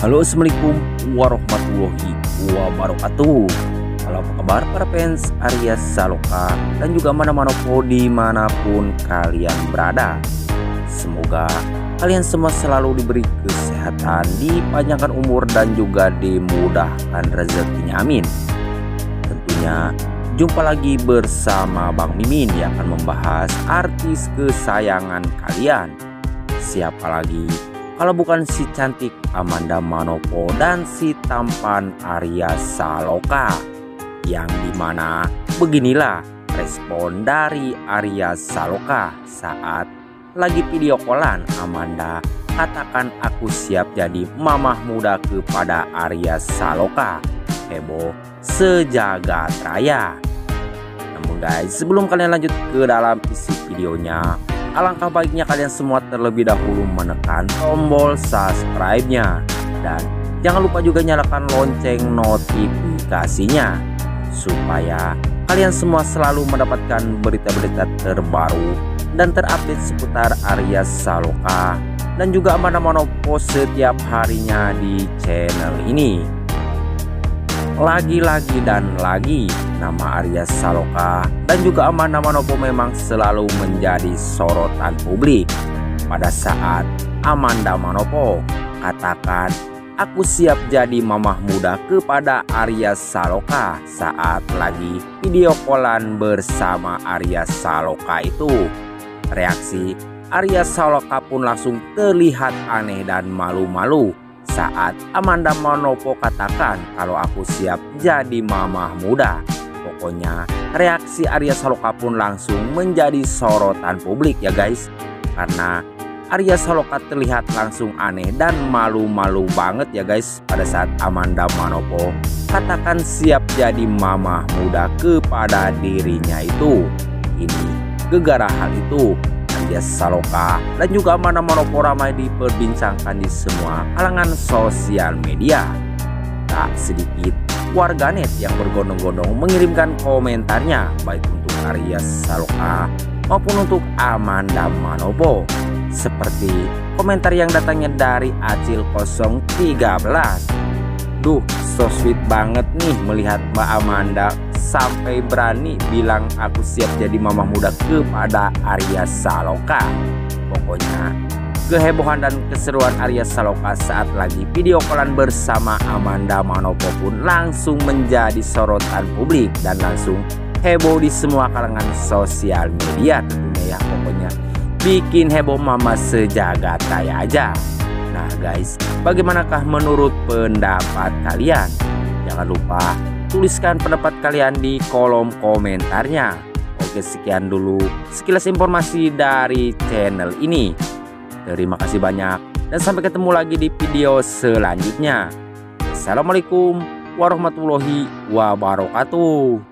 Halo Assalamualaikum warahmatullahi wabarakatuh. Halo apa kabar para fans Arya Saloka Dan juga mana-mana po di mana pun kalian berada? Semoga kalian semua selalu diberi kesehatan Dipanjangkan umur dan juga dimudahkan rezekinya. Amin. Tentunya jumpa lagi bersama Bang Mimin Yang akan membahas artis kesayangan kalian. Siapa lagi kalau bukan si cantik Amanda Manopo dan si tampan Arya Saloka yang di mana beginilah respon dari Arya Saloka saat lagi video callan Amanda katakan aku siap jadi mamah muda kepada Arya Saloka. Heboh sejagat raya. Namun guys sebelum kalian lanjut ke dalam isi videonya Alangkah baiknya kalian semua terlebih dahulu menekan tombol subscribe-nya dan jangan lupa juga nyalakan lonceng notifikasinya supaya kalian semua selalu mendapatkan berita-berita terbaru dan terupdate seputar Arya Saloka dan juga Amanda Manopo setiap harinya di channel ini. Lagi-lagi dan lagi nama Arya Saloka dan juga Amanda Manopo memang selalu menjadi sorotan publik. Pada saat Amanda Manopo katakan aku siap jadi mamah muda kepada Arya Saloka saat lagi video callan bersama Arya Saloka itu. Reaksi Arya Saloka pun langsung terlihat aneh dan malu-malu saat Amanda Manopo katakan kalau aku siap jadi mamah muda. Pokoknya reaksi Arya Saloka pun langsung menjadi sorotan publik ya guys Karena Arya Saloka terlihat langsung aneh dan malu-malu banget ya guys Pada saat Amanda Manopo katakan siap jadi mama muda kepada dirinya itu Ini gegara hal itu Arya Saloka dan juga Amanda Manopo ramai diperbincangkan di semua kalangan sosial media. Tak sedikit warganet yang bergondong-gondong mengirimkan komentarnya baik untuk Arya Saloka maupun untuk Amanda Manopo. Seperti komentar yang datangnya dari Acil 013 Duh so sweet banget nih melihat Mbak Amanda sampai berani bilang aku siap jadi mama muda kepada Arya Saloka pokoknya Kehebohan dan keseruan Arya Saloka saat lagi video callan bersama Amanda Manopo pun langsung menjadi sorotan publik dan langsung heboh di semua kalangan sosial media tentunya ya pokoknya bikin heboh mama sejagat raya aja. Nah guys, bagaimanakah menurut pendapat kalian? Jangan lupa tuliskan pendapat kalian di kolom komentarnya. Oke sekian dulu sekilas informasi dari channel ini. Terima kasih banyak dan sampai ketemu lagi di video selanjutnya. Assalamualaikum warahmatullahi wabarakatuh.